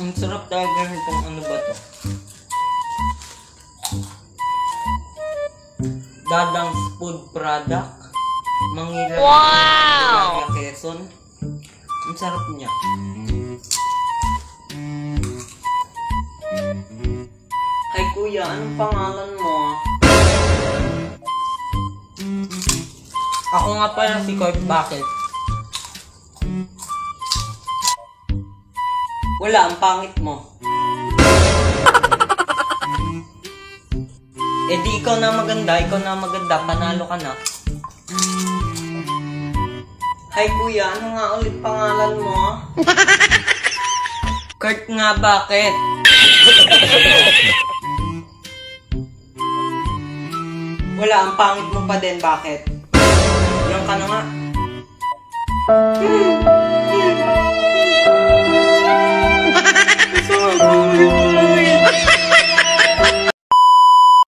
Ang sarap talaga nitong ano ba to? Dadang food product. Mangilan. Wow! Quezon. Ang sarap niya. Ay kuya, anong pangalan mo? Ako nga pala si Court, bakit? Wala, ang pangit mo. eh di ikaw na maganda, ikaw na maganda, panalo ka na. Hi kuya, ano nga ulit pangalan mo? Kurt nga, bakit? Wala, ang pangit mo pa din, bakit? Yan ka na nga.